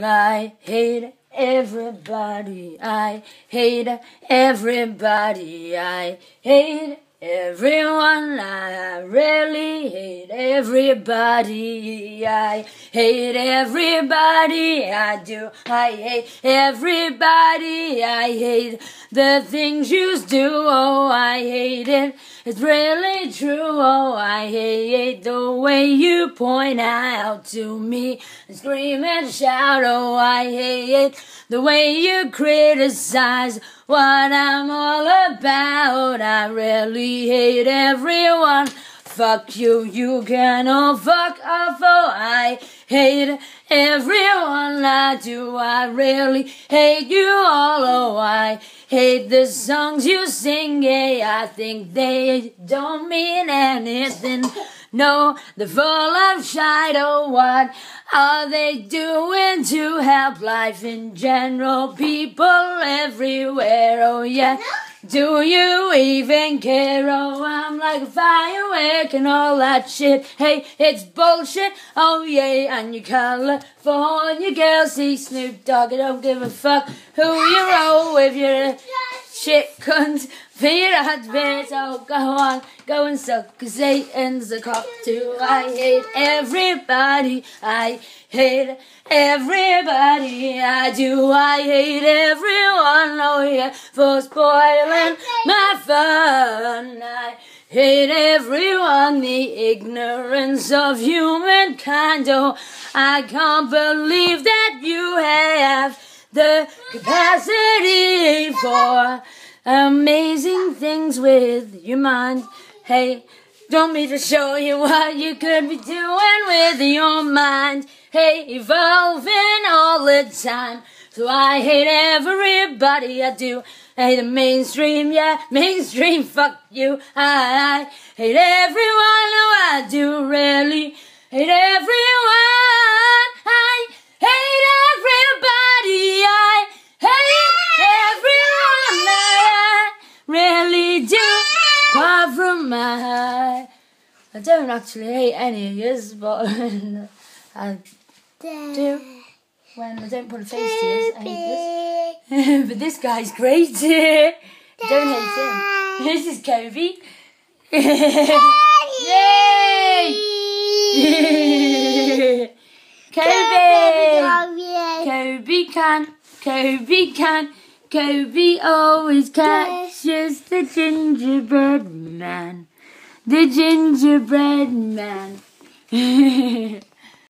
I hate everybody. I hate everybody. I hate everyone. I really hate everybody. I hate everybody. I do. I hate everybody. I hate the things you do. Oh, I hate it. It's really true. Oh, I hate the way you point out to me and scream and shout. Oh, I hate it the way you criticize what I'm all about. I really hate everyone. Fuck you, you can all fuck off. Oh, I hate everyone. I do. I really hate you all. Oh, I hate the songs you sing. Yeah, I think they don't mean anything. No, they're full of shit. Oh, what are they doing to help life in general? People everywhere. Oh, yeah. Do you even care? Oh, I'm like a firework and all that shit. Hey, it's bullshit. Oh, yeah, and you California girls see Snoop Dogg. I don't give a fuck who you roll with. You're shit cunt. Fear at bit. Oh, go on, go and suck. Cause Satan's a cop too. I hate everybody. I hate everybody. I do. I hate everyone. Oh, yeah, for spoiling my fun. I hate everyone. The ignorance of humankind. Oh, I can't believe that you have the capacity for amazing things with your mind. Hey, don't me to show you what you could be doing with your mind. Hey, evolving all the time. So I hate everybody I do. I hate the mainstream, yeah, mainstream, fuck you. I, I hate everyone, no, I do really hate everyone. Apart from I don't actually hate any of yours, but I do. When I don't put a face to yours, I hate this. but this guy's great. Don't hate him. This is Kobe. Yay! Kobe! Kobe can, Kobe can, Kobe always catches the gingerbread man. The gingerbread man.